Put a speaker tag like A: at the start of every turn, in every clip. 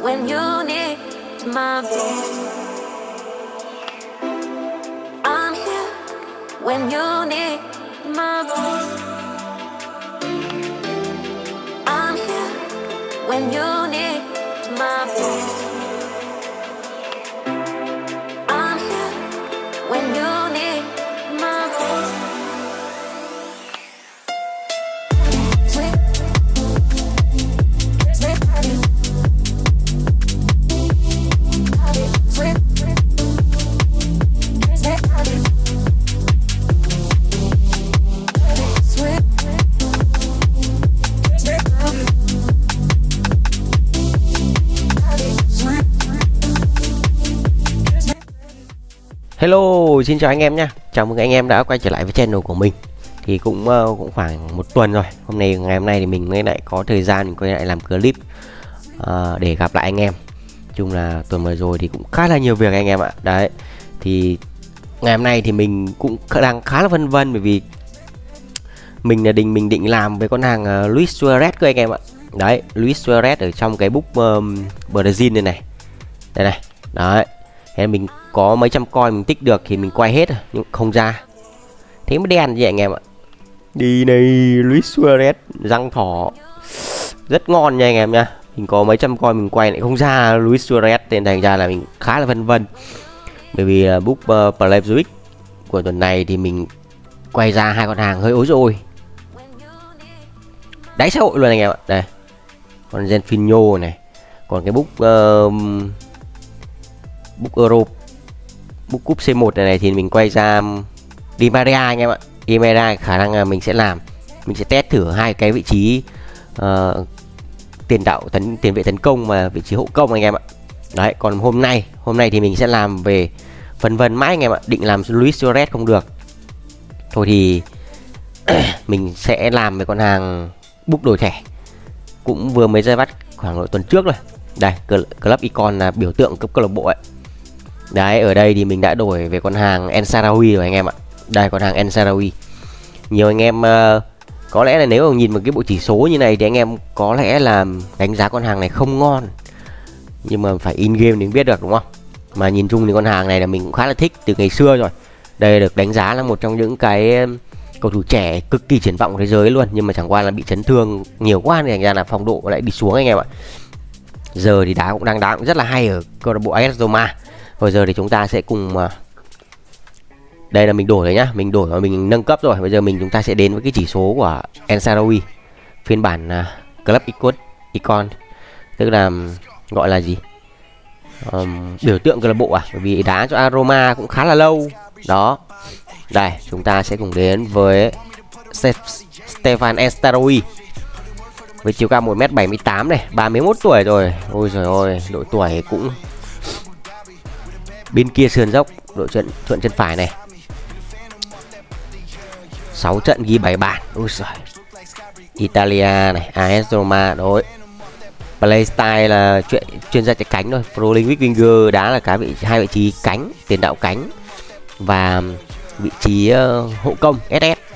A: when you need my voice. I'm here when you need my voice. I'm here when you
B: Hello, xin chào anh em nha. Chào mừng anh em đã quay trở lại với channel của mình. Thì cũng uh, cũng khoảng một tuần rồi. Hôm nay ngày hôm nay thì mình mới lại có thời gian mình quay lại làm clip uh, để gặp lại anh em. Chung là tuần vừa rồi thì cũng khá là nhiều việc anh em ạ. Đấy. Thì ngày hôm nay thì mình cũng đang khá là vân vân bởi vì mình là định mình định làm với con hàng uh, Luis Suarez cơ anh em ạ. Đấy, Luis Suarez ở trong cái book um, Brazil này này. Đây này. Đấy. Thế mình có mấy trăm coin mình tích được thì mình quay hết nhưng không ra. Thế mới đen vậy anh em ạ. Đi này Luis Suarez răng thỏ. Rất ngon nha anh em nha. Mình có mấy trăm coin mình quay lại không ra. Luis Suarez nên thành ra là mình khá là vân vân. Bởi vì là book uh, Playzoic của tuần này thì mình quay ra hai con hàng hơi ối rồi đáy xã hội luôn anh em ạ. Đây con Genfinho này. Còn cái book uh, book Euro book cúp C1 này, này thì mình quay ra Di Maria anh em ạ. Di Maria khả năng là mình sẽ làm mình sẽ test thử hai cái vị trí uh, tiền đạo tấn tiền vệ tấn công và vị trí hậu công anh em ạ. Đấy còn hôm nay hôm nay thì mình sẽ làm về phần vần mãi anh em ạ định làm Luis Suarez không được. Thôi thì mình sẽ làm về con hàng book đổi thẻ. Cũng vừa mới ra bắt khoảng độ tuần trước rồi. Đây club icon là biểu tượng cấp câu lạc bộ ấy. Đấy, ở đây thì mình đã đổi về con hàng Ensarawi rồi anh em ạ. Đây con hàng Ensarawi. Nhiều anh em uh, có lẽ là nếu mà nhìn một cái bộ chỉ số như này thì anh em có lẽ là đánh giá con hàng này không ngon. Nhưng mà phải in game thì biết được đúng không? Mà nhìn chung thì con hàng này là mình cũng khá là thích từ ngày xưa rồi. Đây được đánh giá là một trong những cái cầu thủ trẻ cực kỳ triển vọng của thế giới luôn nhưng mà chẳng qua là bị chấn thương nhiều quá nên thành ra là phong độ lại đi xuống anh em ạ. Giờ thì đá cũng đang đá cũng rất là hay ở câu lạc bộ AS Roma bây giờ thì chúng ta sẽ cùng à, đây là mình đổi rồi nhá. Mình đổi và mình nâng cấp rồi. Bây giờ mình chúng ta sẽ đến với cái chỉ số của Ensarawi phiên bản uh, club icon icon. Tức là gọi là gì? Um, biểu tượng câu lạc bộ à? Bởi vì đá cho aroma cũng khá là lâu. Đó. Đây chúng ta sẽ cùng đến với Stefan Ensarawi với chiều cao 1m78 này 31 tuổi rồi. Ôi trời ơi độ tuổi cũng bên kia sườn dốc đội trận thuận chân phải này. 6 trận ghi 7 bàn. Ôi giời. Italia này AS Roma đối Playstyle là chuyện chuyên gia chạy cánh thôi. Frolin Winger đá là cái vị hai vị trí cánh tiền đạo cánh và vị trí uh, hộ công SS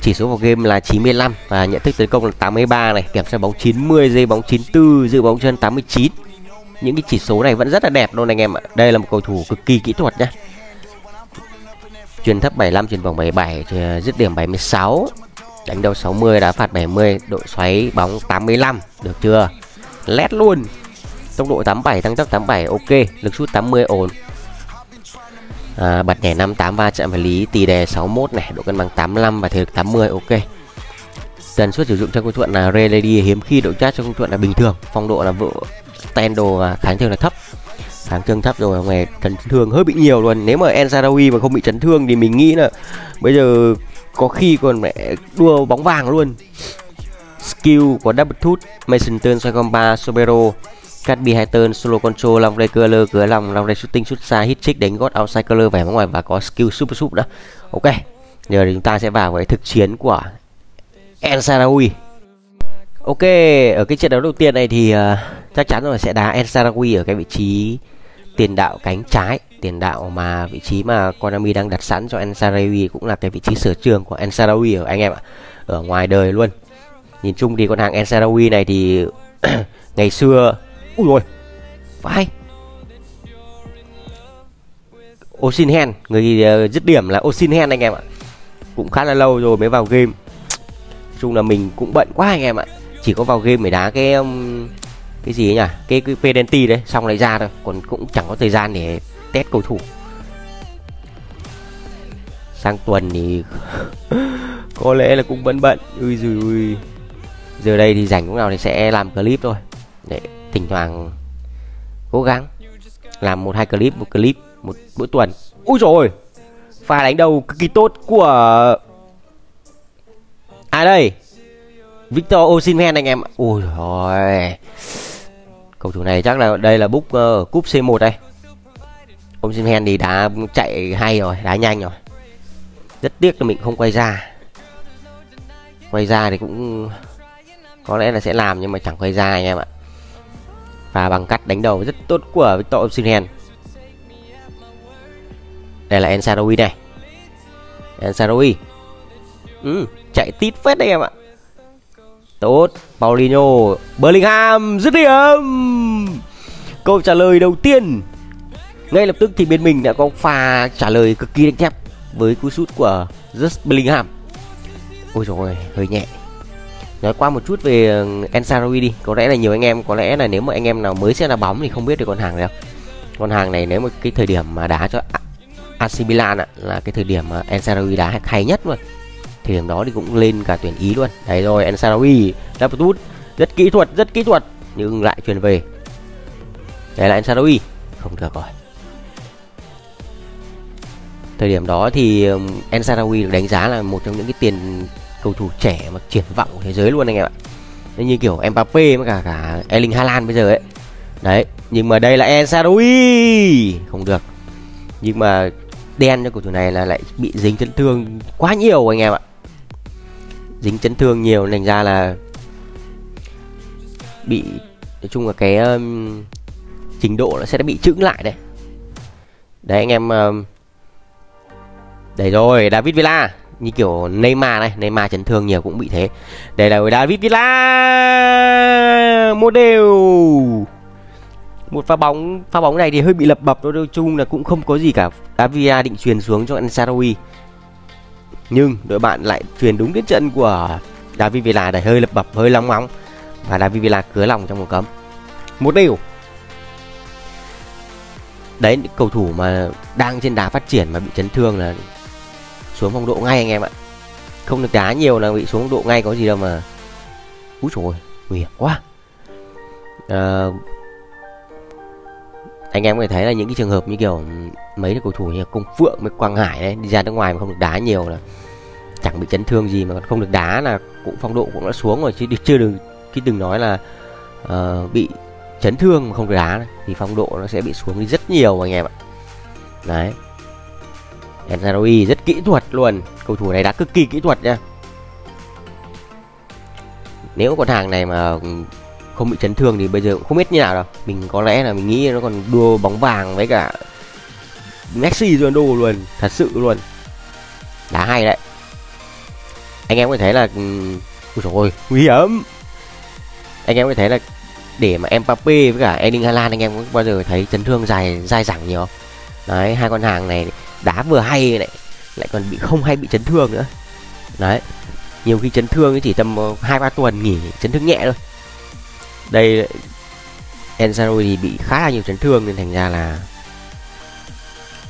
B: chỉ số vào game là 95 và nhận thức tấn công là 83 này. Kèm xe bóng 90 dây bóng 94 dự bóng chân 89 những cái chỉ số này vẫn rất là đẹp luôn anh em ạ. Đây là một cầu thủ cực kỳ kỹ thuật nhá. Truyền thấp 75 truyền vòng 77 dứt điểm 76 đánh đầu 60 đá phạt 70 độ xoáy bóng 85 được chưa? Lét luôn. Tốc độ 87 tăng tốc 87 ok. Lực sút 80 ổn. À, bật nhảy 58 va chạm vật lý tỷ đề 61 này độ cân bằng 85 và thể lực 80 ok. Tần suất sử dụng trong công thuận là Relady hiếm khi độ chat trong công thuận là bình thường phong độ là vợ Stendo và kháng thương là thấp. Kháng thương thấp rồi ngày chấn thương hơi bị nhiều luôn. Nếu mà Ensarawi mà không bị chấn thương thì mình nghĩ là bây giờ có khi còn mẹ đua bóng vàng luôn. Skill của double tooth Mason turn xoay comba Sobero Catby hai turn solo control long ray curler cửa lòng long ray shooting shoot xa hit trick đánh gót outside curler vẻ ngoài và có skill super sub nữa ok giờ thì chúng ta sẽ vào với thực chiến của Ensarawi Ok, ở cái trận đấu đầu tiên này thì uh, chắc chắn rồi sẽ đá El Sarawi ở cái vị trí tiền đạo cánh trái, tiền đạo mà vị trí mà Konami đang đặt sẵn cho El Sarawi cũng là cái vị trí sở trường của El Sarawi ở anh em ạ, ở ngoài đời luôn. Nhìn chung thì con hàng El Sarawi này thì ngày xưa ui rồi phải. Osinhen người ờ, dứt điểm là Osinhen anh em ạ. Cũng khá là lâu rồi mới vào game. Chung là mình cũng bận quá anh em ạ. Chỉ có vào game để đá cái um, cái gì ấy nhỉ? Cái, cái penalty đấy xong lại ra thôi. Còn cũng chẳng có thời gian để test cầu thủ. Sang tuần thì có lẽ là cũng vẫn bận. Ui dùi ui. Giờ đây thì rảnh lúc nào thì sẽ làm clip thôi. Để thỉnh thoảng cố gắng làm một hai clip một clip một mỗi tuần. Ui rồi pha đánh đầu cực kỳ tốt của ai đây? Victor Osimhen anh em ui rồi cầu thủ này chắc là đây là bút uh, ờ, cúp C1 đây. Ông Simhen thì đã chạy hay rồi đá nhanh rồi. Rất tiếc là mình không quay ra. Quay ra thì cũng có lẽ là sẽ làm nhưng mà chẳng quay ra anh em ạ. Và bằng cắt đánh đầu rất tốt của Victor Osimhen đây là Ensaroui này Ensaroui ừ, chạy tít phết đây em ạ tốt. Paulinho Bellingham dứt điểm. Câu trả lời đầu tiên. Ngay lập tức thì bên mình đã có pha trả lời cực kỳ đánh thép với cú sút của Just Bellingham. Ôi rồi hơi nhẹ. Nói qua một chút về ờ, đi. Có lẽ là nhiều anh em có lẽ là nếu mà anh em nào mới xem là bóng thì không biết được con hàng này đâu. Con hàng này nếu mà cái thời điểm mà đá cho AC Milan ạ là cái thời điểm mà Ensarawi đá hay nhất luôn thời điểm đó thì cũng lên cả tuyển ý luôn. Đấy rồi Ensarawi Laptut rất kỹ thuật, rất kỹ thuật, nhưng lại truyền về. Đấy là Ensarawi không được rồi. Thời điểm đó thì um, Ensarawi được đánh giá là một trong những cái tiền cầu thủ trẻ mà triển vọng của thế giới luôn anh em ạ. Nên như kiểu Mbappe với cả cả Erling Haaland bây giờ ấy. Đấy, nhưng mà đây là Ensarawi không được. Nhưng mà đen cho cầu thủ này là lại bị dính chấn thương quá nhiều anh em ạ dính chấn thương nhiều thành ra là bị nói chung là cái um, trình độ nó sẽ bị chững lại đây. Đấy anh em um, đấy rồi David Villa như kiểu Neymar này Neymar chấn thương nhiều cũng bị thế. Đây là David Villa một đều. Một pha bóng pha bóng này thì hơi bị lập bập đôi chung là cũng không có gì cả. David Villa định truyền xuống cho Ansarawi nhưng đội bạn lại truyền đúng đến trận của David Villa để hơi lập bập hơi long móng và David Villa cứa lòng trong một cấm. Một điều đấy cầu thủ mà đang trên đá phát triển mà bị chấn thương là xuống phong độ ngay anh em ạ. Không được đá nhiều là bị xuống phong độ ngay có gì đâu mà úi rồi nguy hiểm quá. À, anh em có thể thấy là những cái trường hợp như kiểu mấy cầu thủ như công phượng với quang hải đấy đi ra nước ngoài mà không được đá nhiều là chẳng bị chấn thương gì mà còn không được đá là cũng phong độ cũng đã xuống rồi chứ chưa đừng chứ đừng nói là uh, bị chấn thương mà không được đá thì phong độ nó sẽ bị xuống đi rất nhiều anh em ạ. Đấy. Enzaroi rất kỹ thuật luôn cầu thủ này đã cực kỳ kỹ thuật nha. Nếu con hàng này mà không bị chấn thương thì bây giờ cũng không biết như nào đâu. Mình có lẽ là mình nghĩ nó còn đua bóng vàng với cả Messi Ronaldo luôn, thật sự luôn. Đá hay đấy. Anh em có thể thấy là ừ, ui rồi nguy hiểm. Anh em có thể thấy là để mà Mbappe với cả Erling Haaland, anh em có bao giờ thấy chấn thương dài dài dẳng nhiều đấy, hai con hàng này đá vừa hay lại lại còn bị không hay bị chấn thương nữa. Đấy, nhiều khi chấn thương chỉ tầm ờ, hai ba tuần nghỉ, chấn thương nhẹ thôi đây Enzaro thì bị khá là nhiều chấn thương nên thành ra là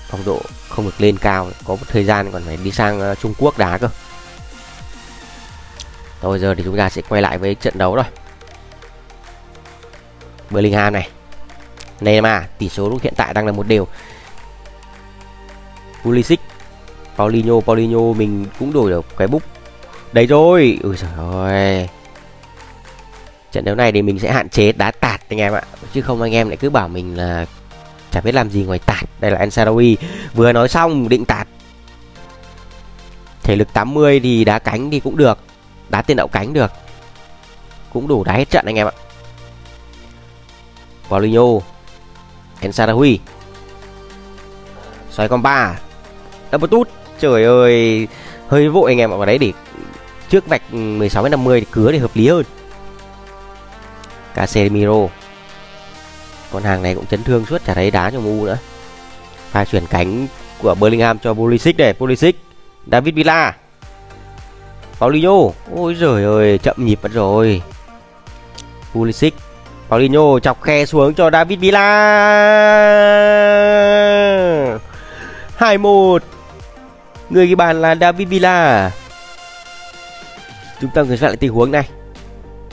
B: phong độ không được lên cao. Có một thời gian còn phải đi sang ờ, Trung Quốc đá cơ. Rồi giờ thì chúng ta sẽ quay lại với trận đấu rồi Bellingham này. Neymar, tỷ số lúc hiện tại đang là một đều. Pulisic, Paulinho Paulinho mình cũng đổi được cái bút. Đấy rồi. Ui trời ơi trận đấu này thì mình sẽ hạn chế đá tạt anh em ạ. Chứ không anh em lại cứ bảo mình là chả biết làm gì ngoài tạt. Đây là Ansarawi vừa nói xong, định tạt. Thể lực 80 thì đá cánh thì cũng được. Đá tiền đạo cánh được. Cũng đủ đá hết trận anh em ạ. Paulinho Ansarawi xoay con ba. Double tút. Trời ơi, hơi vội anh em ạ. Vào đấy để trước vạch 16 50 thì cứa thì hợp lý hơn. Casemiro con hàng này cũng chấn thương suốt, chả thấy đá cho mu nữa. Pha chuyển cánh của Bellingham cho Pulisic này Pulisic, David Villa. Paulinho, ôi giời ơi, chậm nhịp mất rồi. Pulisic, Paulinho chọc khe xuống cho David Villa. 2-1 Người ghi bàn là David Villa. Chúng ta người lại tình huống này.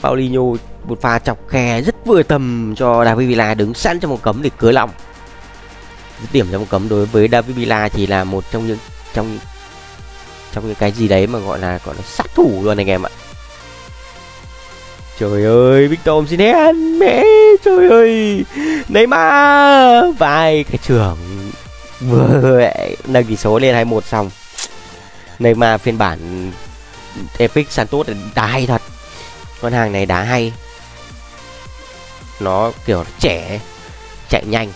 B: Paulinho một pha chọc khe rất vừa tầm cho David Villa đứng sẵn trong một cấm để cưới lòng dứt điểm trong một cấm đối với David Villa thì là một trong những trong trong những cái gì đấy mà gọi là gọi là sát thủ luôn anh em ạ Trời ơi, Victor Osimhen, mẹ trời ơi. Neymar vai cái trưởng vừa nâng tỷ số lên 21 xong. Neymar phiên bản Epic Santos đã hay thật. Con hàng này đá hay. Nó kiểu trẻ, chạy nhanh,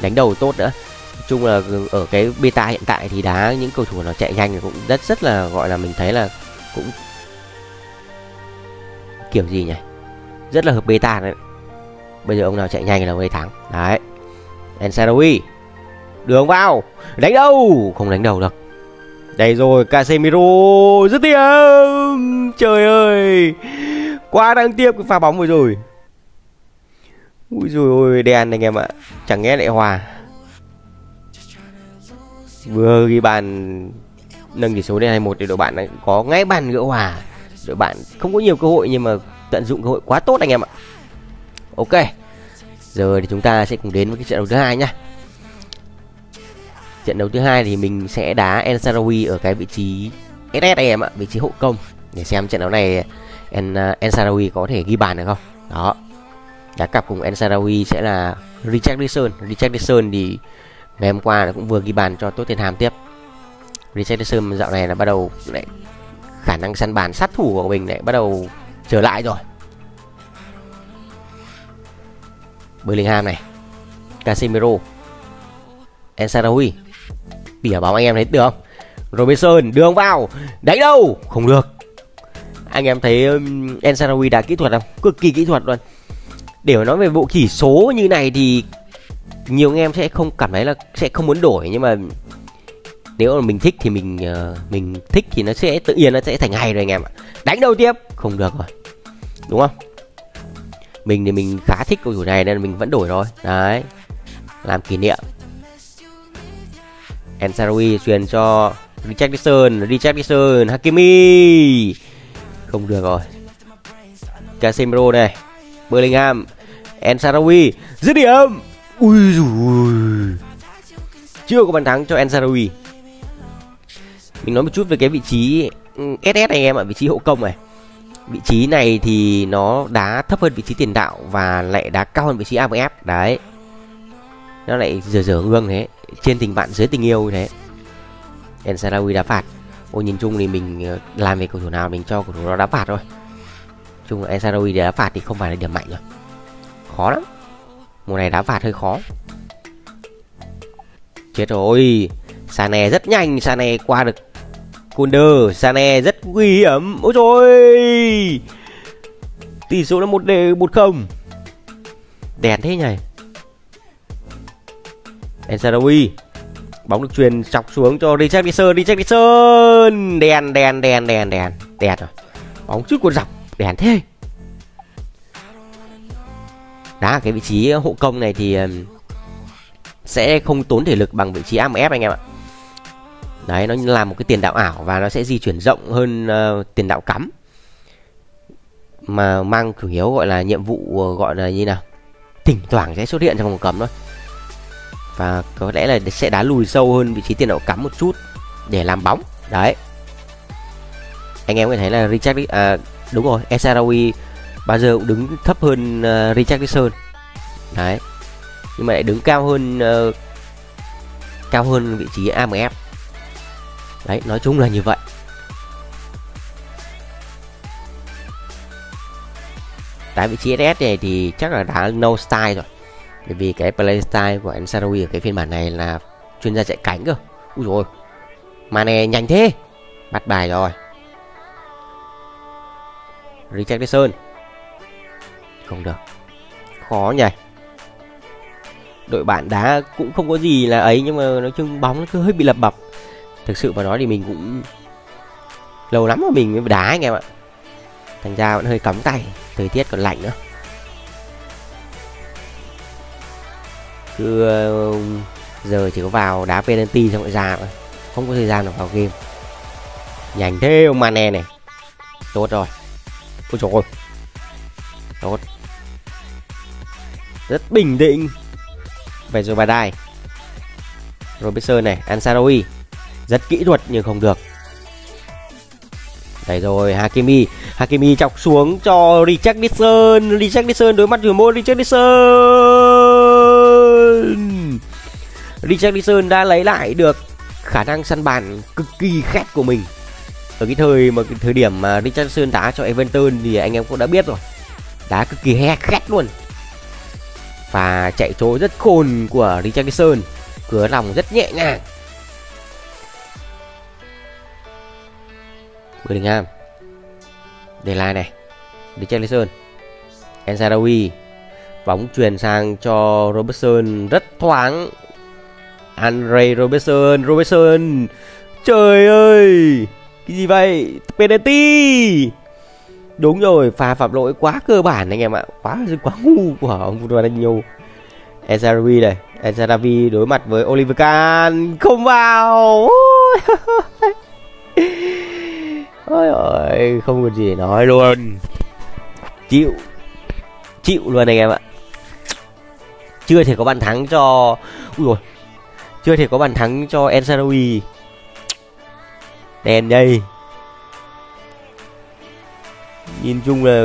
B: đánh đầu tốt nữa. Nói chung là ở cái beta hiện tại thì đá những cầu thủ nó chạy nhanh cũng rất rất là gọi là mình thấy là cũng kiểu gì nhỉ? Rất là hợp beta đấy. Bây giờ ông nào chạy nhanh là ông ấy thắng. Đấy. Ensaroui đường vào. Đánh đâu? Không đánh đầu được. Đây rồi Casemiro. Dứt điểm trời ơi quá đáng tiếc cái pha bóng vừa rồi. Ui rồi ôi, đen anh em ạ. Chẳng nghe lại hòa. Vừa ghi bàn nâng tỷ số lên 21 thì đội bạn có ngay bàn gỡ hòa. Đội bạn không có nhiều cơ hội nhưng mà tận dụng cơ hội quá tốt anh em ạ. Ok, giờ thì chúng ta sẽ cùng đến với cái trận đấu thứ hai nhá. Trận đấu thứ hai thì mình sẽ đá El Sarawi ở cái vị trí SS anh em ạ, vị trí hậu công để xem trận đấu này En à, En Sarawi có thể ghi bàn được không? Đó. Đá cặp cùng En Sarawi sẽ là Richarlison Richarlison thì ngày hôm qua cũng vừa ghi bàn cho Tottenham tiếp. Richarlison dạo này là bắt đầu lại khả năng săn bàn sát thủ của mình lại bắt đầu trở lại rồi. Bellingham này. Casemiro. Ensarawi Bỉa bóng anh em thấy được không? Robinson đường vào. Đánh đâu? Không được. Anh em thấy um, Ensarawi đá kỹ thuật không? Cực kỳ kỹ thuật luôn. Để mà nói về bộ chỉ số như này thì Nhiều anh em sẽ không cảm thấy là Sẽ không muốn đổi nhưng mà nếu mà mình thích thì mình ờ, mình thích thì nó sẽ tự nhiên nó sẽ thành hay rồi anh em ạ. Đánh đầu tiếp. Không được rồi. Đúng không? Mình thì mình khá thích cầu thủ này nên mình vẫn đổi rồi đấy. Làm kỷ niệm. Ensarawi truyền cho Richardson Richardson Hakimi không được rồi. Casemiro này. Bellingham Ensarawi dứt điểm. Ui dùi chưa có bàn thắng cho Ensarawi mình nói một chút về cái vị trí ừ, SS anh em ạ, vị trí hậu công này. Vị trí này thì nó đá thấp hơn vị trí tiền đạo và lại đá cao hơn vị trí AMF đấy. Nó lại dở dở gương thế. Trên tình bạn, dưới tình yêu như thế. El Sarawi đá phạt. Ôi nhìn chung thì mình ờ, làm về cầu thủ nào mình cho cầu thủ đó đá phạt thôi. Chung là El đá phạt thì không phải là điểm mạnh rồi. Khó lắm. Mùa này đá phạt hơi khó. Chết rồi. Sané rất nhanh. Sané qua được Kunde Sané rất nguy hiểm. Ôi trời. tỷ số là một đề một không. Đèn thế nhỉ? Ensarawi bóng được truyền chọc xuống cho Richarlison Richarlison đèn đèn đèn đèn đèn. Đèn rồi. Bóng trước cuộn dọc. Đèn thế. Đá cái vị trí hộ công này thì sẽ không tốn thể lực bằng vị trí AMF anh em ạ. Đấy nó là một cái tiền đạo ảo và nó sẽ di chuyển rộng hơn uh, tiền đạo cắm. Mà mang chủ yếu gọi là nhiệm vụ uh, gọi là như nào? Thỉnh thoảng sẽ xuất hiện trong vòng cấm thôi và có lẽ là sẽ đá lùi sâu hơn vị trí tiền đạo cắm một chút để làm bóng. Đấy. Anh em có thể thấy là Richard à, đúng rồi Esarawi bao giờ cũng đứng thấp hơn à, uh, Richardson đấy. Nhưng mà lại đứng cao hơn uh, cao hơn vị trí AMF đấy nói chung là như vậy. Tại vị trí SS này thì chắc là đã no style rồi bởi vì cái playstyle của anh Sarawi ở cái phiên bản này là chuyên gia chạy cánh cơ. Ui rồi Mane nhanh thế. Bắt bài rồi. Richarlison không được. Khó nhỉ. Đội bạn đá cũng không có gì là ấy, nhưng mà nói chung bóng nó cứ hơi bị lập bập. Thực sự mà nói thì mình cũng lâu lắm mà mình mới đá anh em ạ. Thành ra vẫn hơi cắm tay, thời tiết còn lạnh nữa. Cứ ờ, giờ chỉ có vào đá penalty xong lại ra thôi, không có thời gian nào vào game. Nhanh thế ông Mane này. Tốt rồi. Ôi trời ơi tốt. Rất bình tĩnh. Về rồi bà đai Robertson này Ansarawi rất kỹ thuật nhưng không được. Đây rồi Hakimi. Hakimi chọc xuống cho Richarlison. Richarlison đối mặt với môn Richarlison. Richarlison đã lấy lại được khả năng săn bàn cực kỳ khét của mình. Ở cái thời mà cái thời điểm mà Richardson đá cho Everton thì anh em cũng đã biết rồi. Đá cực kỳ he, khét luôn. Và chạy trối rất khôn của Richardson cửa lòng rất nhẹ nhàng. Bellingham để lại này Richardson Enzarawi bóng truyền sang cho Robertson rất thoáng. Andre Robertson Robertson. Trời ơi! Cái gì vậy? Penalty! Đúng rồi pha phạm lỗi quá cơ bản anh em ạ. Quá quá ngu của ông Ronaldinho Ezaravi này Ezaravi đối mặt với Oliver Kahn. Không vào! Ôi ơi, không còn gì để nói luôn. Chịu. Chịu luôn anh em ạ. Chưa thể có bàn thắng cho ui rồi chưa thể có bàn thắng cho Ensarawi đèn đây nhìn chung là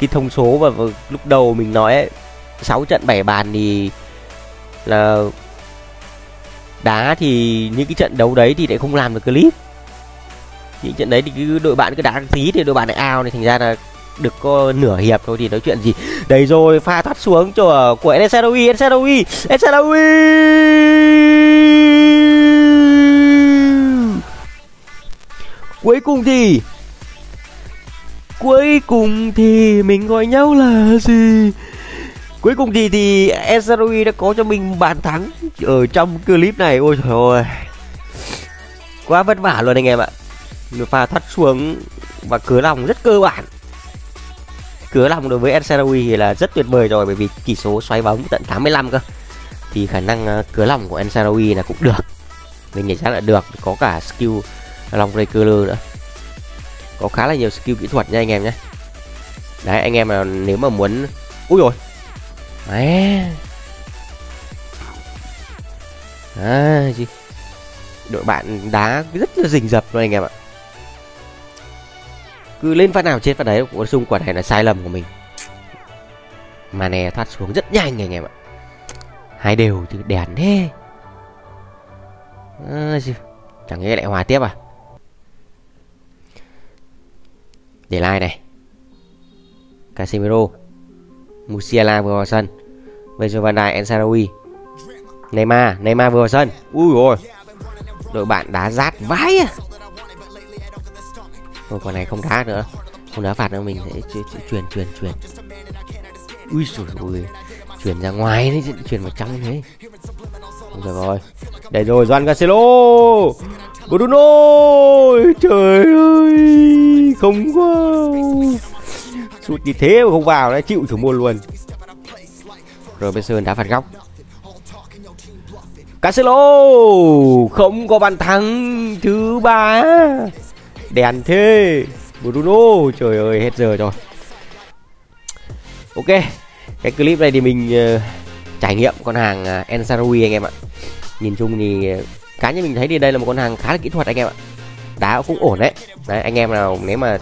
B: cái thông số và lúc đầu mình nói ấy, 6 trận 7 bàn thì là đá thì những cái trận đấu đấy thì lại không làm được clip. Những trận đấy thì cứ đội bạn cứ đá tí thì đội bạn lại ao này thành ra là được có nửa hiệp thôi thì nói chuyện gì. Đấy rồi, pha thoát xuống cho ờ, của Ensarawi Ensarawi Ensarawi cuối cùng thì, cuối cùng thì mình gọi nhau là gì? Cuối cùng thì thì Ensarawi đã có cho mình bàn thắng ở trong clip này. Ôi trời ơi, quá vất vả luôn anh em ạ. Pha thoát xuống và cửa lòng rất cơ bản cửa lòng đối với Ensarawi thì là rất tuyệt vời rồi bởi vì chỉ số xoáy bóng tận 85 cơ. Thì khả năng ờ, cửa lòng của Ensarawi là cũng được. Mình nghĩ chắc là được có cả skill long ray curler nữa. Có khá là nhiều skill kỹ thuật nha anh em nhé. Đấy anh em mà nếu mà muốn úi rồi. Đấy. À, gì đội bạn đá rất là rình rập luôn anh em ạ cứ lên phát nào chết phát đấy nói chung quả này là sai lầm của mình. Mà nè thoát xuống rất nhanh anh em ạ. Hai đều thì đèn thế. À, chẳng nghe lại hòa tiếp à? Để like này. Casemiro Musiala vừa vào sân. Virgil van Dijk Ensarawi Neymar Neymar vừa vào sân. Ui rồi đội bạn đá rát vãi à. Thôi quả này không đá nữa. Không đá phạt nữa mình sẽ truyền truyền truyền Ui trời ơi Chuyển ra ngoài đấy Chuyển vào trong thế. Được rồi. Đây rồi Doan Cancelo. Bruno Trời ơi Không có. Sút như thế mà không vào đấy Chịu thủ môn luôn. Robertson đã phạt góc. Cancelo Không có bàn thắng Thứ ba Đèn thế. Bruno Trời ơi hết giờ rồi. Ok Cái clip này thì mình uh, trải nghiệm con hàng ờ, uh, Ensarui anh em ạ. Nhìn chung thì uh, cá nhân mình thấy thì đây là một con hàng khá là kỹ thuật anh em ạ. Đá cũng ổn đấy. Đấy anh em nào nếu mà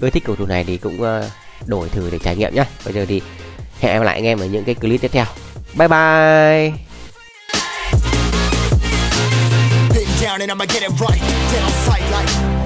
B: ưa thích cầu thủ này thì cũng uh, đổi thử để trải nghiệm nhá. Bây giờ thì hẹn em lại anh em ở những cái clip tiếp theo. Bye bye. Down and I'ma get it right. Get on sight like